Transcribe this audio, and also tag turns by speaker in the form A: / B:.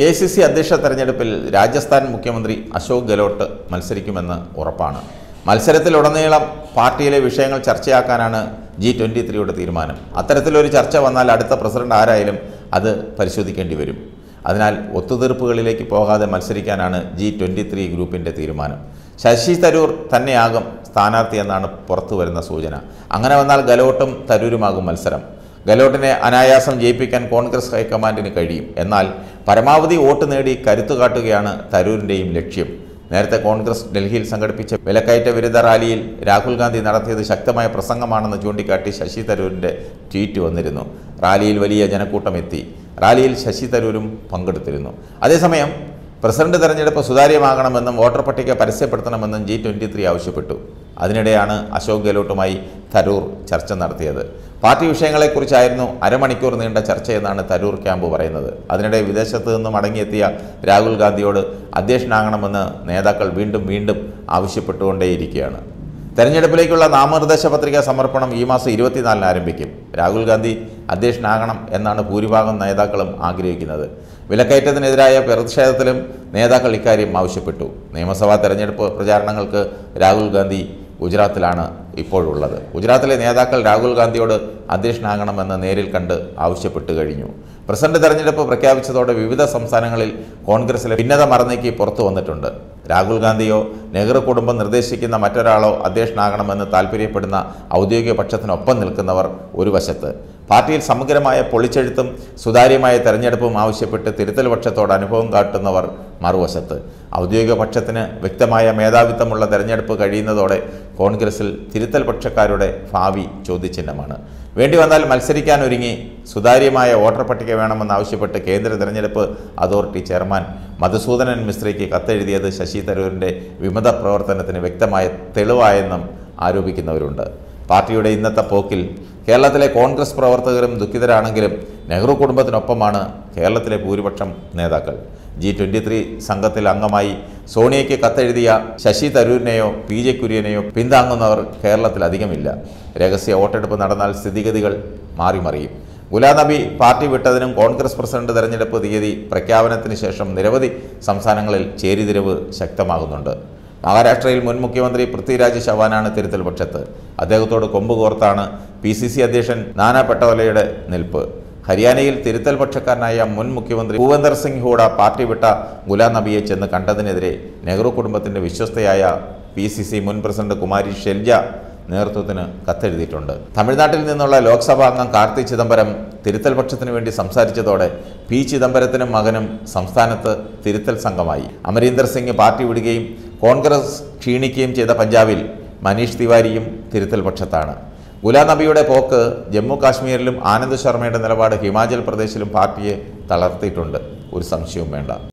A: A C C അധ്യക്ഷ തെരഞ്ഞെടുപ്പിൽ രാജസ്ഥാൻ മുഖ്യമന്ത്രി അശോക് ഗെലോട്ട് മത്സരിക്കുമെന്ന് ഉറപ്പാണ്. മത്സരത്തിലുടനീളം പാർട്ടിയിലെ വിഷയങ്ങൾ ചർച്ചയാക്കാനാണ് ജി ട്വന്റി ത്രീയുടെ തീരുമാനം. അത്തരത്തിലൊരു ചർച്ച വന്നാൽ അടുത്ത പ്രസിഡന്റ് ആരായാലും അത് പരിശോധിക്കേണ്ടി വരും. അതിനാൽ ഒത്തുതീർപ്പുകളിലേക്ക് പോകാതെ മത്സരിക്കാനാണ് ജി ട്വന്റി ത്രീ ഗ്രൂപ്പിന്റെ തീരുമാനം. ശശി തരൂർ തന്നെയാകും സ്ഥാനാർത്ഥി എന്നാണ് പുറത്തു വരുന്ന സൂചന. അങ്ങനെ വന്നാൽ ഗലോട്ടും തരൂരുമാകും മത്സരം. ഗലോട്ടിനെ അനായാസം ജയിപ്പിക്കാൻ കോൺഗ്രസ് ഹൈക്കമാൻഡിന് കഴിയും. എന്നാൽ പരമാവധി വോട്ട് നേടി കരുത്തു കാട്ടുകയാണ് തരൂരിന്റെയും ലക്ഷ്യം. നേരത്തെ കോൺഗ്രസ് ഡൽഹിയിൽ സംഘടിപ്പിച്ച വിലക്കയറ്റ വിരുദ്ധ റാലിയിൽ രാഹുൽ ഗാന്ധി നടത്തിയത് ശക്തമായ പ്രസംഗമാണെന്ന് ചൂണ്ടിക്കാട്ടി ശശി തരൂരിന്റെ ട്വീറ്റ് വന്നിരുന്നു. റാലിയിൽ വലിയ ജനക്കൂട്ടം എത്തി. റാലിയിൽ ശശി തരൂരും പങ്കെടുത്തിരുന്നു. അതേസമയം പ്രസിഡന്റ് തെരഞ്ഞെടുപ്പ് സുതാര്യമാകണമെന്നും വോട്ടർ പട്ടിക പരസ്യപ്പെടുത്തണമെന്നും ജി ട്വന്റി ത്രീ ആവശ്യപ്പെട്ടു. അതിനിടെയാണ് അശോക് ഗെഹ്ലോട്ടുമായി തരൂർ ചർച്ച നടത്തിയത്. പാർട്ടി വിഷയങ്ങളെക്കുറിച്ചായിരുന്നു അരമണിക്കൂർ നീണ്ട ചർച്ചയെന്നാണ് തരൂർ ക്യാമ്പ് പറയുന്നത്. അതിനിടെ വിദേശത്ത് നിന്നും മടങ്ങിയെത്തിയ രാഹുൽ ഗാന്ധിയോട് അധ്യക്ഷനാകണമെന്ന് നേതാക്കൾ വീണ്ടും വീണ്ടും ആവശ്യപ്പെട്ടുകൊണ്ടേയിരിക്കുകയാണ്. തെരഞ്ഞെടുപ്പിലേക്കുള്ള നാമനിർദ്ദേശ പത്രിക സമർപ്പണം ഈ മാസം ഇരുപത്തിനാലിന് ആരംഭിക്കും. രാഹുൽ ഗാന്ധി അധ്യക്ഷനാകണം എന്നാണ് ഭൂരിഭാഗം നേതാക്കളും ആഗ്രഹിക്കുന്നത്. വിലക്കയറ്റത്തിനെതിരായ പ്രതിഷേധത്തിലും നേതാക്കൾ ഇക്കാര്യം ആവശ്യപ്പെട്ടു. നിയമസഭാ തെരഞ്ഞെടുപ്പ് പ്രചാരണങ്ങൾക്ക് രാഹുൽ ഗാന്ധി ഗുജറാത്തിലാണ് ഇപ്പോഴുള്ളത്. ഗുജറാത്തിലെ നേതാക്കൾ രാഹുൽ ഗാന്ധിയോട് അധ്യക്ഷനാകണമെന്ന് നേരിൽ കണ്ട് ആവശ്യപ്പെട്ടു കഴിഞ്ഞു. പ്രസിഡന്റ് തെരഞ്ഞെടുപ്പ് പ്രഖ്യാപിച്ചതോടെ വിവിധ സംസ്ഥാനങ്ങളിൽ കോൺഗ്രസിലെ ഭിന്നത മറന്നേക്ക് പുറത്തു വന്നിട്ടുണ്ട്. രാഹുൽ ഗാന്ധിയോ നെഹ്റു കുടുംബം നിർദ്ദേശിക്കുന്ന മറ്റൊരാളോ അധ്യക്ഷനാകണമെന്ന് താൽപ്പര്യപ്പെടുന്ന ഔദ്യോഗിക പക്ഷത്തിനൊപ്പം നിൽക്കുന്നവർ ഒരു വശത്ത്. പാർട്ടിയിൽ സമഗ്രമായ പൊളിച്ചെഴുത്തും സുതാര്യമായ തെരഞ്ഞെടുപ്പും ആവശ്യപ്പെട്ട് തിരുത്തൽ പക്ഷത്തോട് അനുഭവം കാട്ടുന്നവർ മറുവശത്ത്. ഔദ്യോഗിക പക്ഷത്തിന് വ്യക്തമായ മേധാവിത്വമുള്ള തെരഞ്ഞെടുപ്പ് കഴിയുന്നതോടെ കോൺഗ്രസിൽ തിരുത്തൽ പക്ഷക്കാരുടെ ഭാവി ചോദ്യചിഹ്നമാണ്. വേണ്ടി വന്നാൽ മത്സരിക്കാനൊരുങ്ങി സുതാര്യമായ വോട്ടർ പട്ടിക വേണമെന്നാവശ്യപ്പെട്ട് കേന്ദ്ര തെരഞ്ഞെടുപ്പ് അതോറിറ്റി ചെയർമാൻ മധുസൂദനൻ മിശ്രയ്ക്ക് കത്തെഴുതിയത് ശശി തരൂരിന്റെ വിമത പ്രവർത്തനത്തിന് വ്യക്തമായ തെളിവായെന്നും ആരോപിക്കുന്നവരുണ്ട്. പാർട്ടിയുടെ ഇന്നത്തെ പോക്കിൽ കേരളത്തിലെ കോൺഗ്രസ് പ്രവർത്തകരും ദുഃഖിതരാണെങ്കിലും നെഹ്റു കുടുംബത്തിനൊപ്പമാണ് കേരളത്തിലെ ഭൂരിപക്ഷം നേതാക്കൾ. ജി ട്വന്റി ത്രീ സംഘത്തിൽ അംഗമായി സോണിയയ്ക്ക് കത്തെഴുതിയ ശശി തരൂരിനെയോ പി ജെ കുര്യനെയോ പിന്താങ്ങുന്നവർ കേരളത്തിൽ അധികമില്ല. രഹസ്യ വോട്ടെടുപ്പ് നടന്നാൽ സ്ഥിതിഗതികൾ മാറിമറിയും ഗുലാം നബി പാർട്ടി വിട്ടതിനും കോൺഗ്രസ് പ്രസിഡന്റ് തെരഞ്ഞെടുപ്പ് തീയതി പ്രഖ്യാപനത്തിന് ശേഷം നിരവധി സംസ്ഥാനങ്ങളിൽ ചേരിതിരിവ് ശക്തമാകുന്നുണ്ട്. മഹാരാഷ്ട്രയിൽ മുൻ മുഖ്യമന്ത്രി പൃഥ്വിരാജ് ചവാനാണ് തിരുത്തൽ പക്ഷത്ത്. അദ്ദേഹത്തോട് കൊമ്പ് കോർത്താണ് പി സി സി അധ്യക്ഷൻ നാനാ പട്ടോലയുടെ നിൽപ്പ്. ഹരിയാനയിൽ തിരുത്തൽ പക്ഷക്കാരനായ മുൻ മുഖ്യമന്ത്രി ഭൂവേന്ദർ സിംഗ് ഹൂഡ പാർട്ടി വിട്ട ഗുലാം നബിയെ ചെന്ന് കണ്ടതിനെതിരെ നെഹ്റു കുടുംബത്തിന്റെ വിശ്വസ്തയായ പി സി സി മുൻ പ്രസിഡന്റ് കുമാരി ഷെൽജ നേതൃത്വത്തിന് കത്തെഴുതിയിട്ടുണ്ട്. തമിഴ്നാട്ടിൽ നിന്നുള്ള ലോക്സഭാ അംഗം കാർത്തി ചിദംബരം തിരുത്തൽ പക്ഷത്തിന് വേണ്ടി സംസാരിച്ചതോടെ പി ചിദംബരത്തിനും മകനും സംസ്ഥാനത്ത് തിരുത്തൽ സംഘമായി. അമരീന്ദർ സിംഗ് പാർട്ടി വിടുകയും കോൺഗ്രസ് ക്ഷീണിക്കുകയും ചെയ്ത പഞ്ചാബിൽ മനീഷ് തിവാരിയും തിരുത്തൽ പക്ഷത്താണ്. ഗുലാം നബിയുടെ പോക്ക് ജമ്മു കാശ്മീരിലും ആനന്ദ് ശർമ്മയുടെ നിലപാട് ഹിമാചൽ പ്രദേശിലും പാർട്ടിയെ തളർത്തിയിട്ടുണ്ട്. ഒരു സംശയവും വേണ്ട.